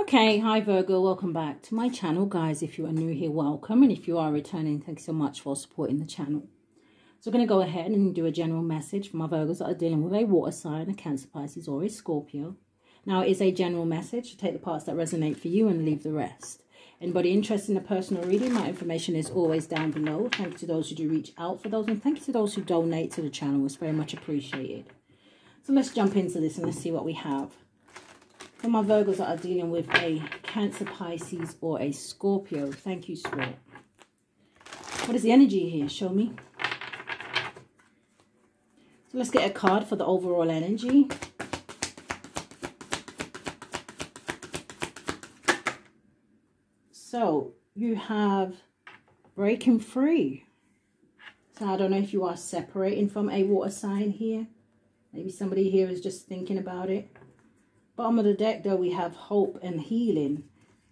Okay, hi Virgo, welcome back to my channel. Guys, if you are new here, welcome. And if you are returning, thanks so much for supporting the channel. So I'm going to go ahead and do a general message for my Virgos that are dealing with a water sign, a Cancer, Pisces, or a Scorpio. Now, it is a general message. To take the parts that resonate for you and leave the rest. Anybody interested in a personal reading, my information is always down below. Thank you to those who do reach out for those. And thank you to those who donate to the channel. It's very much appreciated. So let's jump into this and let's see what we have. For my Virgos that are dealing with a Cancer, Pisces, or a Scorpio. Thank you, Spirit. What is the energy here? Show me. So let's get a card for the overall energy. So you have breaking free. So I don't know if you are separating from a water sign here. Maybe somebody here is just thinking about it. Bottom of the deck, though, we have hope and healing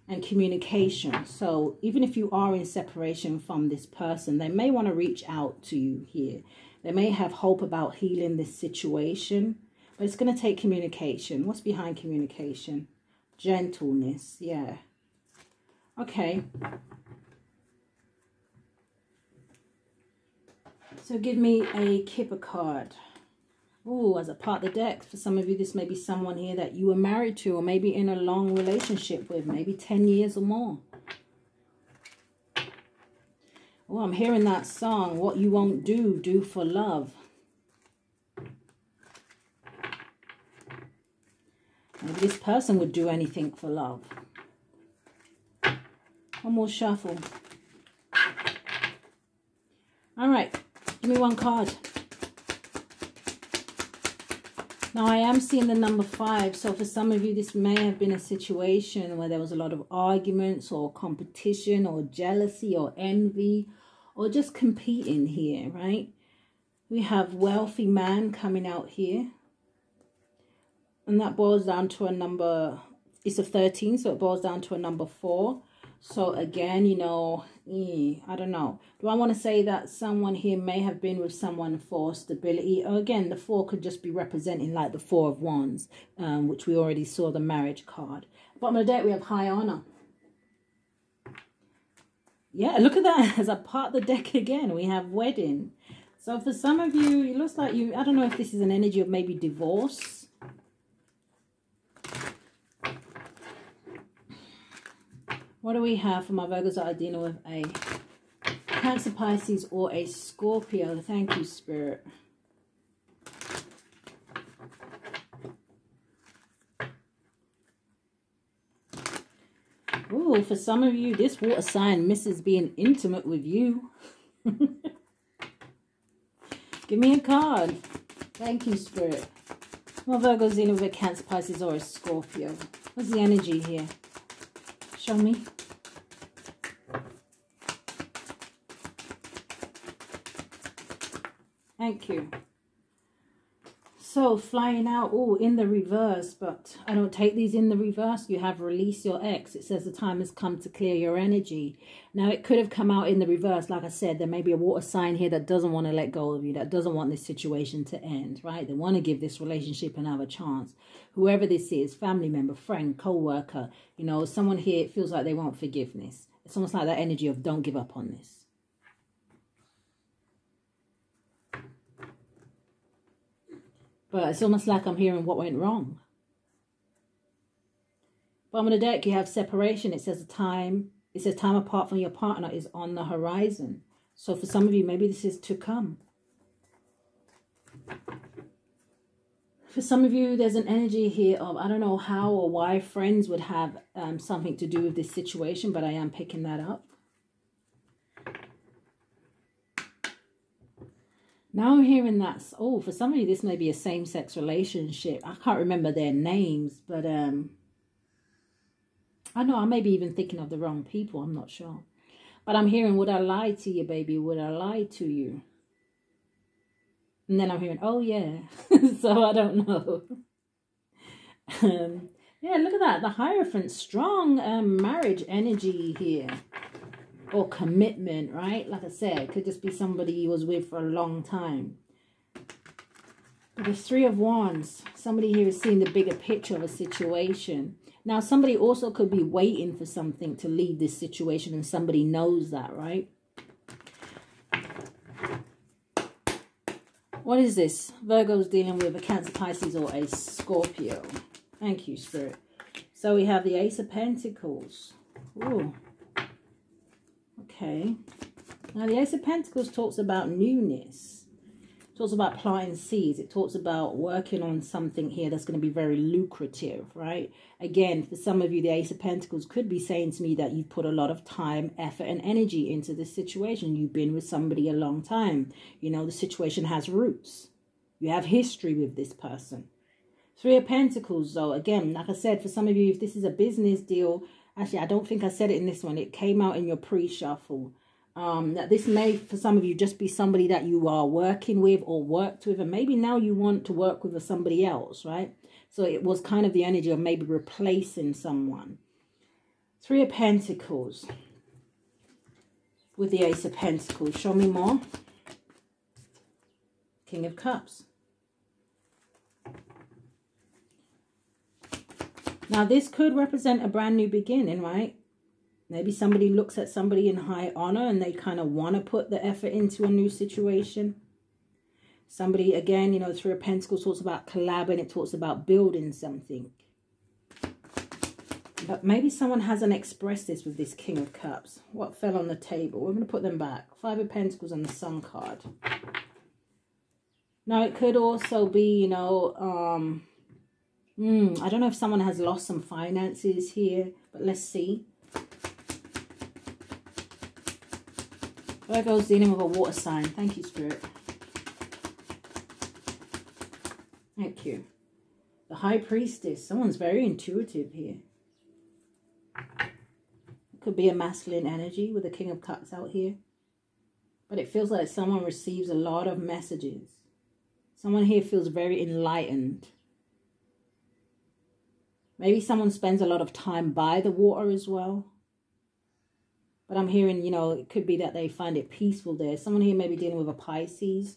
and communication. So even if you are in separation from this person, they may want to reach out to you here. They may have hope about healing this situation, but it's going to take communication. What's behind communication? Gentleness, yeah. Okay. So give me a Kipper card. Oh, as a part of the deck, for some of you, this may be someone here that you were married to or maybe in a long relationship with, maybe 10 years or more. Oh, I'm hearing that song, What You Won't Do, Do for Love. Maybe this person would do anything for love. One more shuffle. All right, give me one card. Now, I am seeing the number five. So for some of you, this may have been a situation where there was a lot of arguments or competition or jealousy or envy or just competing here, right? We have wealthy man coming out here. And that boils down to a number, it's a 13, so it boils down to a number 4. So again, you know, eh, I don't know. Do I want to say that someone here may have been with someone for stability? Or Again, the four could just be representing like the four of wands, um, which we already saw the marriage card. Bottom of the deck, we have high honor. Yeah, look at that. As I part the deck again, we have wedding. So for some of you, it looks like you, I don't know if this is an energy of maybe divorce What do we have for my Virgos that are dealing with a Cancer, Pisces, or a Scorpio? Thank you, Spirit. Oh, for some of you, this water sign misses being intimate with you. Give me a card. Thank you, Spirit. My Virgo's dealing with a Cancer, Pisces, or a Scorpio. What's the energy here? Show me. Thank you. So flying out, oh, in the reverse, but I don't take these in the reverse. You have release your ex. It says the time has come to clear your energy. Now, it could have come out in the reverse. Like I said, there may be a water sign here that doesn't want to let go of you, that doesn't want this situation to end, right? They want to give this relationship another chance. Whoever this is, family member, friend, co-worker, you know, someone here, it feels like they want forgiveness. It's almost like that energy of don't give up on this. But it's almost like I'm hearing what went wrong. Bottom of the deck, you have separation. It says time. It says time apart from your partner is on the horizon. So for some of you, maybe this is to come. For some of you, there's an energy here of, I don't know how or why friends would have um, something to do with this situation, but I am picking that up. Now I'm hearing that, oh, for some of you, this may be a same-sex relationship. I can't remember their names, but um, I know I may be even thinking of the wrong people. I'm not sure. But I'm hearing, would I lie to you, baby? Would I lie to you? And then I'm hearing, oh, yeah. so I don't know. um, yeah, look at that. The Hierophant, strong um, marriage energy here or commitment, right? Like I said, it could just be somebody you was with for a long time. The Three of Wands, somebody here is seeing the bigger picture of a situation. Now, somebody also could be waiting for something to leave this situation and somebody knows that, right? What is this? Virgo's dealing with a Cancer, Pisces, or a Scorpio. Thank you, Spirit. So we have the Ace of Pentacles. Ooh. Okay. Now the Ace of Pentacles talks about newness. It talks about planting seeds. It talks about working on something here that's going to be very lucrative, right? Again, for some of you, the Ace of Pentacles could be saying to me that you've put a lot of time, effort, and energy into this situation. You've been with somebody a long time. You know, the situation has roots. You have history with this person. Three of Pentacles, though, again, like I said, for some of you, if this is a business deal, actually, I don't think I said it in this one. It came out in your pre-shuffle. Um, that this may, for some of you, just be somebody that you are working with or worked with. And maybe now you want to work with somebody else, right? So it was kind of the energy of maybe replacing someone. Three of Pentacles with the Ace of Pentacles. Show me more. King of Cups. Now, this could represent a brand new beginning, right? Maybe somebody looks at somebody in high honor and they kind of want to put the effort into a new situation. Somebody, again, you know, through a Pentacles talks about collabing. It talks about building something. But maybe someone hasn't expressed this with this King of Cups. What fell on the table? We're going to put them back. Five of Pentacles and the Sun card. Now, it could also be, you know, um, hmm, I don't know if someone has lost some finances here, but let's see. Virgo's dealing with a water sign. Thank you, Spirit. Thank you. The High Priestess. Someone's very intuitive here. It could be a masculine energy with the King of Cups out here. But it feels like someone receives a lot of messages. Someone here feels very enlightened. Maybe someone spends a lot of time by the water as well. But I'm hearing, you know, it could be that they find it peaceful there. Someone here may be dealing with a Pisces.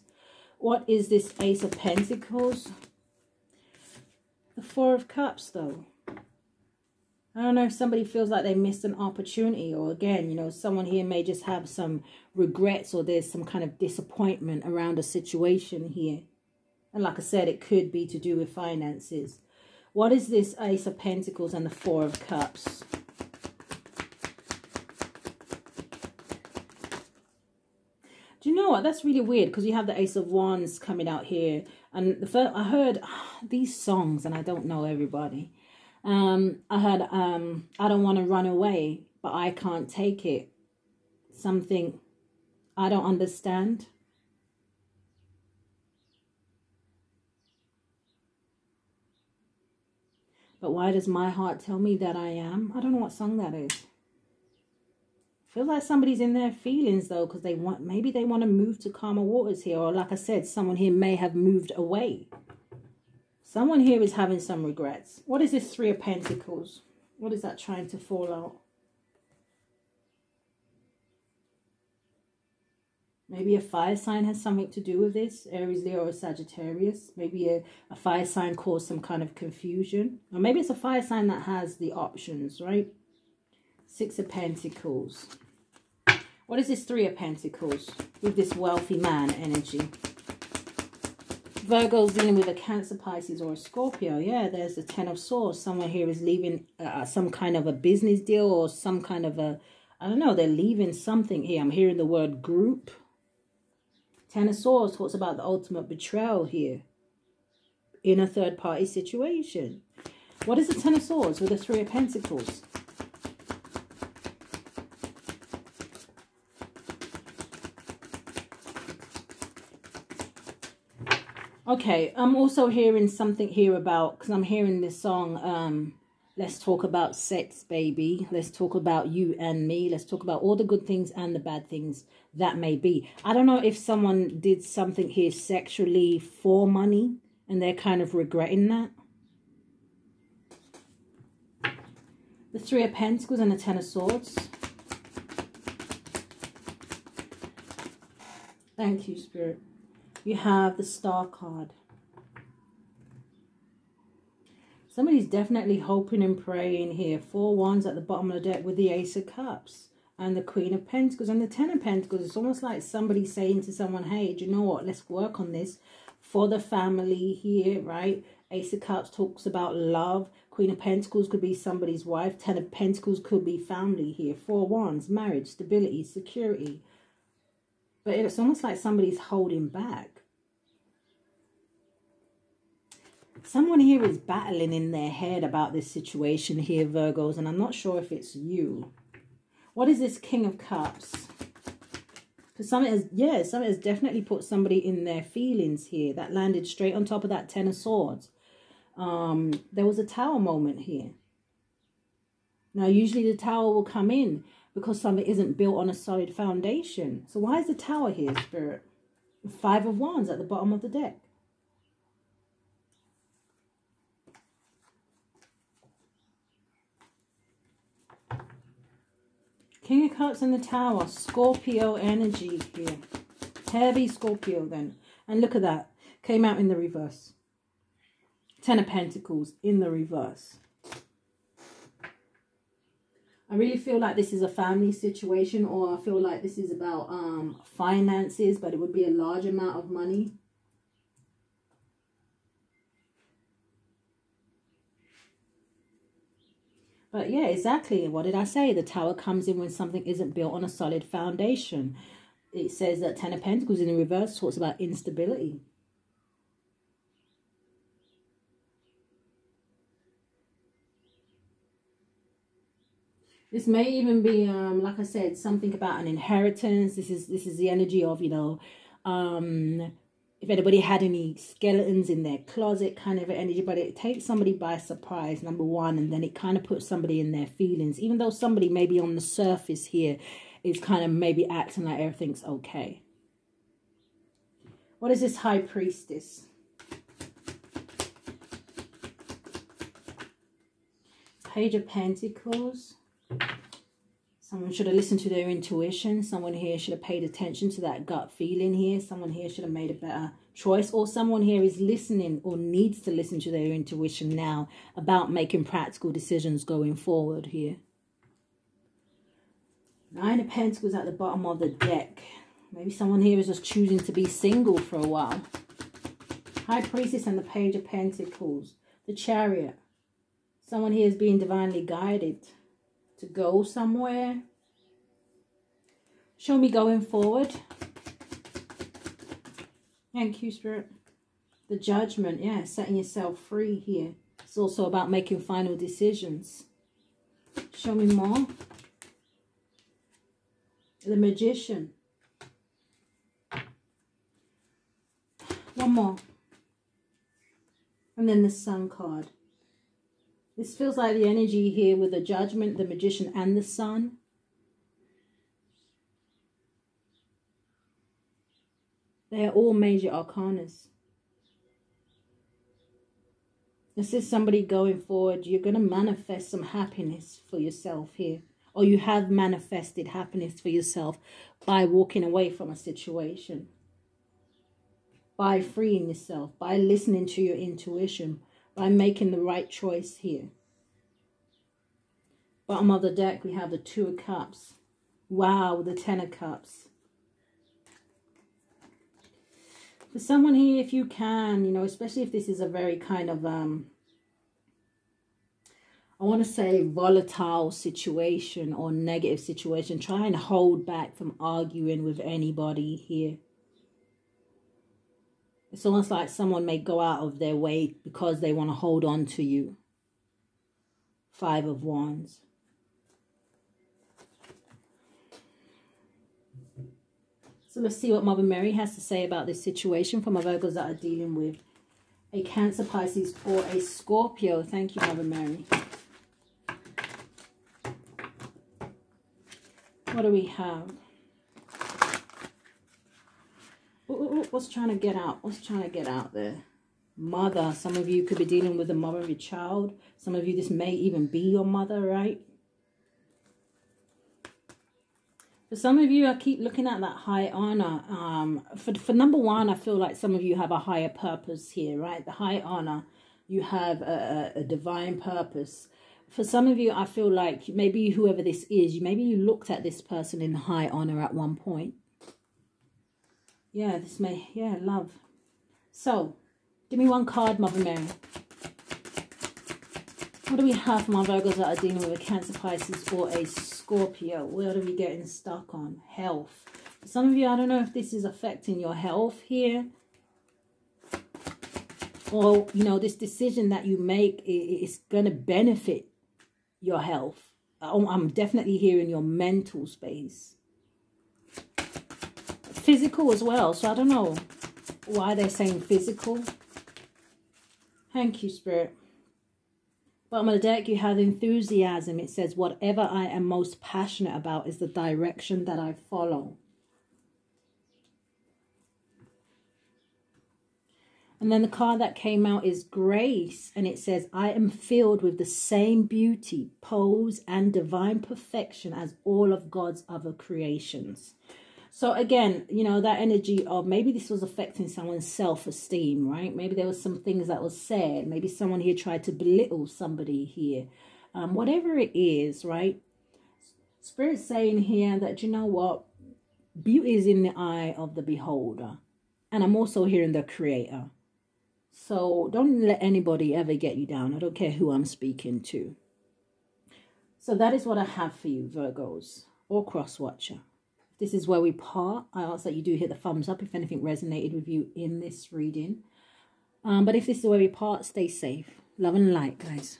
What is this Ace of Pentacles? The Four of Cups, though. I don't know if somebody feels like they missed an opportunity or again, you know, someone here may just have some regrets or there's some kind of disappointment around a situation here. And like I said, it could be to do with finances. What is this Ace of Pentacles and the Four of Cups? Do you know what? That's really weird because you have the Ace of Wands coming out here. And the first, I heard oh, these songs and I don't know everybody. Um, I heard um, I don't want to run away, but I can't take it. Something I don't understand. But why does my heart tell me that I am? I don't know what song that is. Feel like somebody's in their feelings though, because they want maybe they want to move to calmer waters here, or like I said, someone here may have moved away. Someone here is having some regrets. What is this Three of Pentacles? What is that trying to fall out? Maybe a fire sign has something to do with this. Aries, Leo, or Sagittarius. Maybe a, a fire sign caused some kind of confusion. Or maybe it's a fire sign that has the options, right? Six of Pentacles. What is this Three of Pentacles with this wealthy man energy? Virgo's dealing with a Cancer, Pisces, or a Scorpio. Yeah, there's the Ten of Swords. Someone here is leaving uh, some kind of a business deal or some kind of a, I don't know, they're leaving something here. I'm hearing the word group. Ten of Swords talks about the ultimate betrayal here in a third-party situation. What is the Ten of Swords with the Three of Pentacles? Okay, I'm also hearing something here about, because I'm hearing this song, um, Let's Talk About Sex, Baby. Let's talk about you and me. Let's talk about all the good things and the bad things that may be. I don't know if someone did something here sexually for money and they're kind of regretting that. The Three of Pentacles and the Ten of Swords. Thank you, Spirit you have the star card. Somebody's definitely hoping and praying here. Four wands at the bottom of the deck with the Ace of Cups and the Queen of Pentacles and the Ten of Pentacles. It's almost like somebody saying to someone, hey, do you know what? Let's work on this for the family here, right? Ace of Cups talks about love. Queen of Pentacles could be somebody's wife. Ten of Pentacles could be family here. Four Wands, marriage, stability, security. But it's almost like somebody's holding back. Someone here is battling in their head about this situation here, Virgos, and I'm not sure if it's you. What is this King of Cups? Because something has, yeah, something has definitely put somebody in their feelings here. That landed straight on top of that Ten of Swords. Um, there was a tower moment here. Now, usually the tower will come in because something isn't built on a solid foundation. So why is the tower here, Spirit? Five of Wands at the bottom of the deck. King of Cups in the Tower. Scorpio energy here. Heavy Scorpio then. And look at that. Came out in the reverse. Ten of Pentacles in the reverse. I really feel like this is a family situation or I feel like this is about um, finances, but it would be a large amount of money. But yeah, exactly. What did I say? The tower comes in when something isn't built on a solid foundation. It says that Ten of Pentacles in the reverse talks about instability. This may even be, um, like I said, something about an inheritance. This is this is the energy of, you know, um, if anybody had any skeletons in their closet kind of energy but it takes somebody by surprise number one and then it kind of puts somebody in their feelings. Even though somebody maybe on the surface here is kind of maybe acting like everything's okay. What is this high priestess? Page of pentacles Someone should have listened to their intuition. Someone here should have paid attention to that gut feeling here. Someone here should have made a better choice. Or someone here is listening or needs to listen to their intuition now about making practical decisions going forward here. Nine of Pentacles at the bottom of the deck. Maybe someone here is just choosing to be single for a while. High Priestess and the Page of Pentacles. The Chariot. Someone here is being divinely guided to go somewhere. Show me going forward. Thank you, Spirit. The judgment, yeah, setting yourself free here. It's also about making final decisions. Show me more. The magician. One more. And then the sun card. This feels like the energy here with the judgment, the magician, and the sun. They are all major arcanas. This is somebody going forward. You're going to manifest some happiness for yourself here. Or you have manifested happiness for yourself by walking away from a situation. By freeing yourself. By listening to your intuition by making the right choice here. Bottom of the deck, we have the Two of Cups. Wow, the Ten of Cups. For someone here, if you can, you know, especially if this is a very kind of, um, I want to say volatile situation or negative situation, try and hold back from arguing with anybody here. It's almost like someone may go out of their way because they want to hold on to you. Five of Wands. So let's see what Mother Mary has to say about this situation for my Virgos that are dealing with a Cancer, Pisces, or a Scorpio. Thank you, Mother Mary. What do we have? What's trying to get out? What's trying to get out there? Mother. Some of you could be dealing with the mother of your child. Some of you, this may even be your mother, right? For some of you, I keep looking at that high honor. Um, for, for number one, I feel like some of you have a higher purpose here, right? The high honor. you have a, a divine purpose. For some of you, I feel like maybe whoever this is, maybe you looked at this person in high honor at one point. Yeah, this may, yeah, love. So, give me one card, Mother Mary. What do we have for my Virgos that are dealing with a Cancer, Pisces, or a Scorpio? What are we getting stuck on? Health. some of you, I don't know if this is affecting your health here. Or, you know, this decision that you make is going to benefit your health. I'm definitely here in your mental space. Physical as well. So I don't know why they're saying physical. Thank you, Spirit. Bottom of the deck, you have enthusiasm. It says, whatever I am most passionate about is the direction that I follow. And then the card that came out is Grace. And it says, I am filled with the same beauty, pose, and divine perfection as all of God's other creations. So again, you know, that energy of maybe this was affecting someone's self-esteem, right? Maybe there was some things that was said. Maybe someone here tried to belittle somebody here. Um, whatever it is, right? Spirit's saying here that, you know what? Beauty is in the eye of the beholder. And I'm also hearing the creator. So don't let anybody ever get you down. I don't care who I'm speaking to. So that is what I have for you, Virgos or cross watcher. This is where we part. I ask that you do hit the thumbs up if anything resonated with you in this reading. Um, but if this is where we part, stay safe. Love and light, guys.